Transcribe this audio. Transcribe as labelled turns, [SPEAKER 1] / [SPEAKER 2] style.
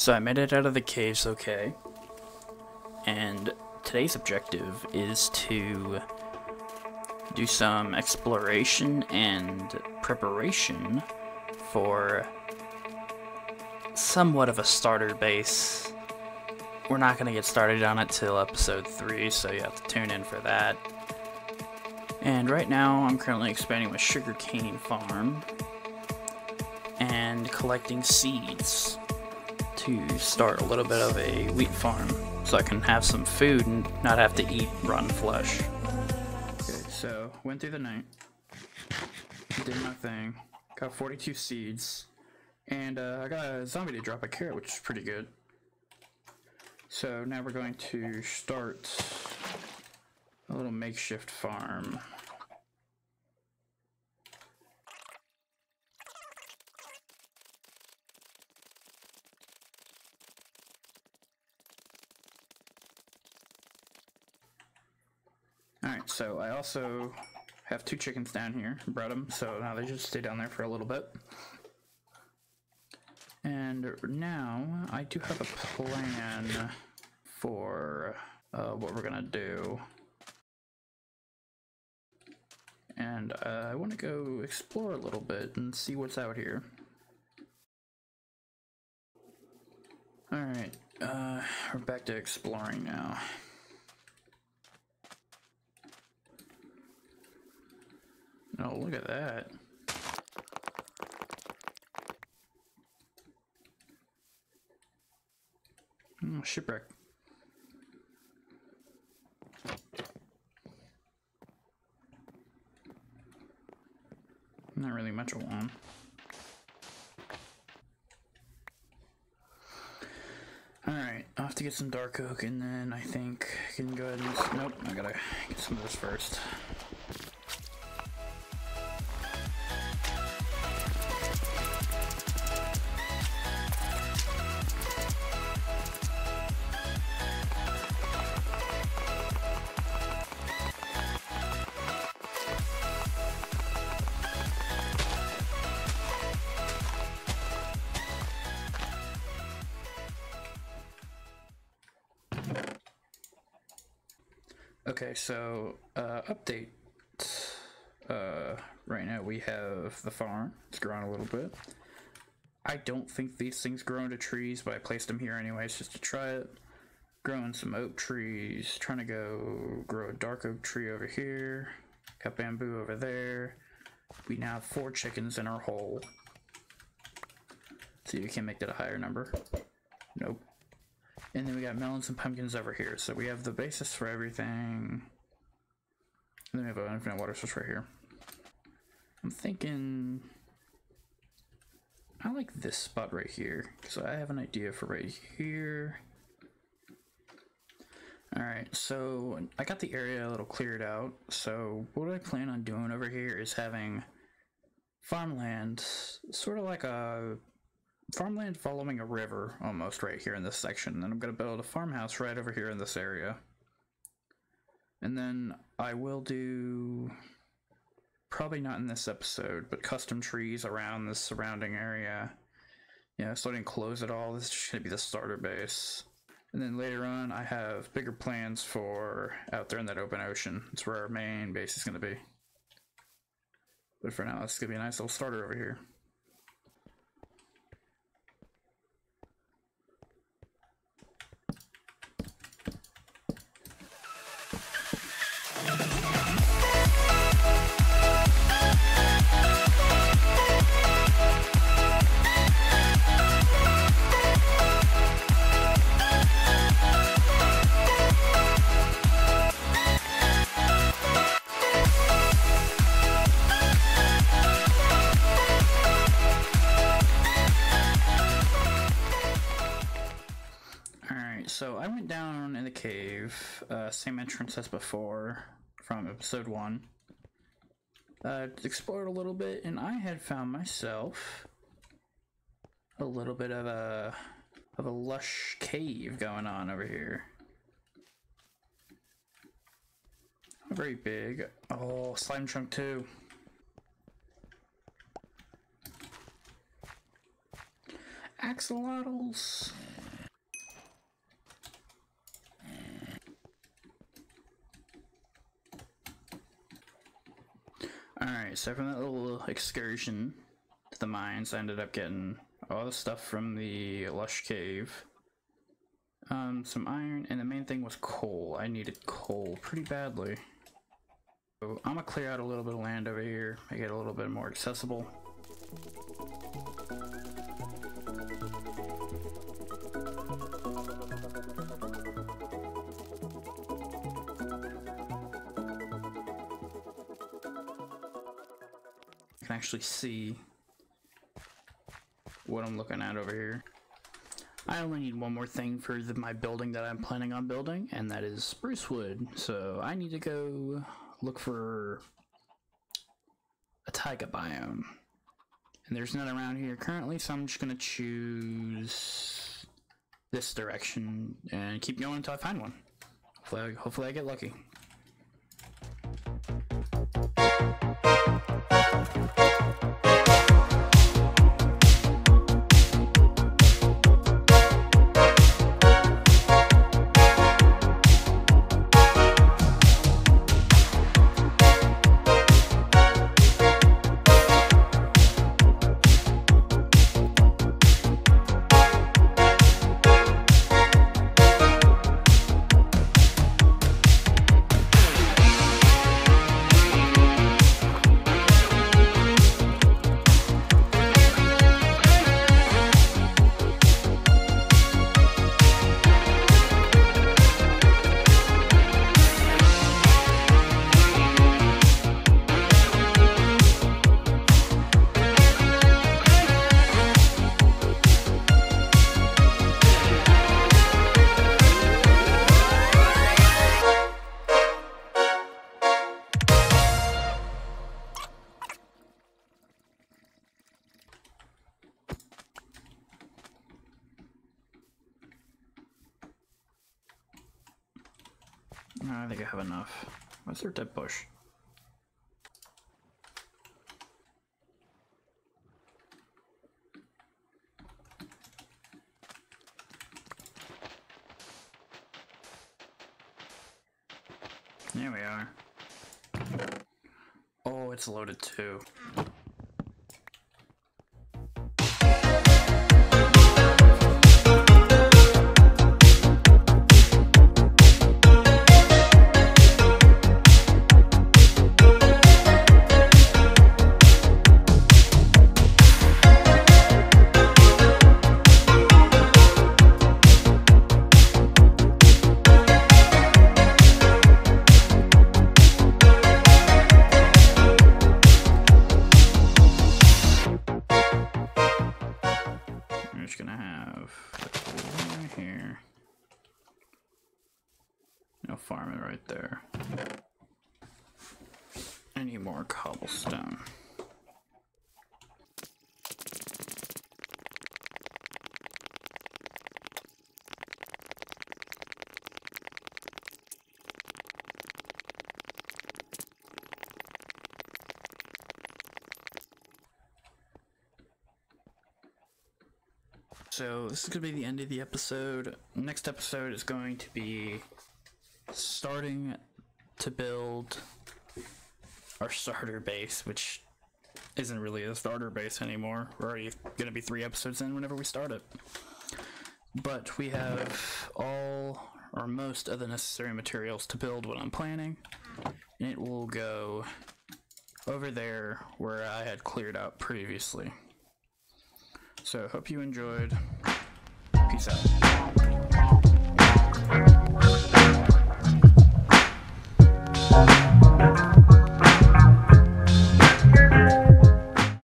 [SPEAKER 1] So I made it out of the caves okay. And today's objective is to do some exploration and preparation for somewhat of a starter base. We're not going to get started on it till episode 3, so you have to tune in for that. And right now, I'm currently expanding my sugarcane farm and collecting seeds to start a little bit of a wheat farm so I can have some food and not have to eat rotten flesh. Okay, so went through the night, did my thing, got 42 seeds, and uh, I got a zombie to drop a carrot, which is pretty good. So now we're going to start a little makeshift farm. Alright, so I also have two chickens down here, brought them, so now they just stay down there for a little bit. And now I do have a plan for uh, what we're gonna do. And uh, I want to go explore a little bit and see what's out here. Alright, uh, we're back to exploring now. Oh, look at that. Oh, shipwreck. Not really much of one. Alright, I'll have to get some dark oak and then I think I can go ahead and... Nope, I gotta get some of this first. Okay, so uh, update. Uh, right now we have the farm. It's growing a little bit. I don't think these things grow into trees, but I placed them here anyways just to try it. Growing some oak trees. Trying to go grow a dark oak tree over here. Got bamboo over there. We now have four chickens in our hole. See if we can make that a higher number. And then we got melons and pumpkins over here. So we have the basis for everything. And then we have an infinite water source right here. I'm thinking... I like this spot right here. Because I have an idea for right here. Alright, so I got the area a little cleared out. So what I plan on doing over here is having farmland, sort of like a farmland following a river almost right here in this section. And I'm going to build a farmhouse right over here in this area. And then I will do, probably not in this episode, but custom trees around the surrounding area. Yeah, so I didn't close it all. This is going to be the starter base. And then later on, I have bigger plans for out there in that open ocean. It's where our main base is going to be. But for now, it's going to be a nice little starter over here. Cave, uh, same entrance as before from episode one. Uh, explored a little bit, and I had found myself a little bit of a of a lush cave going on over here. Very big. Oh, slime chunk too. Axolotls. Alright, so from that little excursion to the mines, I ended up getting all the stuff from the Lush Cave. Um, some iron, and the main thing was coal. I needed coal pretty badly. So I'm gonna clear out a little bit of land over here, make it a little bit more accessible. Can actually see what I'm looking at over here. I only need one more thing for the, my building that I'm planning on building, and that is spruce wood. So I need to go look for a taiga biome. And there's none around here currently, so I'm just gonna choose this direction and keep going until I find one. Hopefully, hopefully I get lucky. I think I have enough. What's their dead bush? There we are. Oh, it's loaded too. Farming right there. I need more cobblestone. So this is gonna be the end of the episode. Next episode is going to be starting to build our starter base, which isn't really a starter base anymore. We're already gonna be three episodes in whenever we start it. But we have all or most of the necessary materials to build what I'm planning. And it will go over there where I had cleared out previously. So, hope you enjoyed. Peace out.